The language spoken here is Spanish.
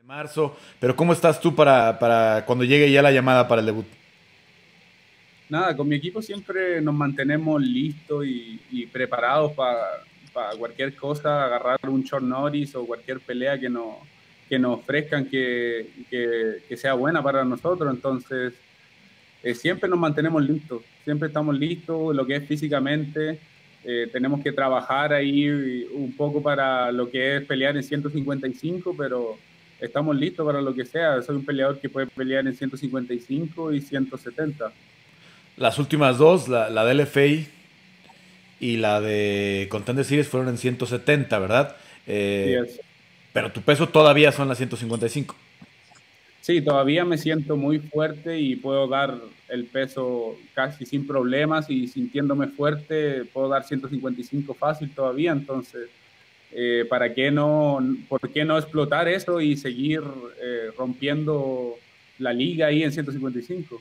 de marzo, pero ¿cómo estás tú para, para cuando llegue ya la llamada para el debut? Nada, con mi equipo siempre nos mantenemos listos y, preparados para cualquier cosa, agarrar un short notice o cualquier pelea que nos, que nos ofrezcan que, que, sea buena para nosotros. Entonces, eh, siempre nos mantenemos listos, siempre estamos listos, lo que es físicamente. Eh, tenemos que trabajar ahí un poco para lo que es pelear en 155, pero estamos listos para lo que sea. Soy un peleador que puede pelear en 155 y 170. Las últimas dos, la, la del FA y la de Contender Series fueron en 170, ¿verdad? Eh, pero tu peso todavía son las 155. Sí, todavía me siento muy fuerte y puedo dar el peso casi sin problemas y sintiéndome fuerte, puedo dar 155 fácil todavía, entonces, eh, ¿para qué no, por qué no explotar eso y seguir eh, rompiendo la liga ahí en 155?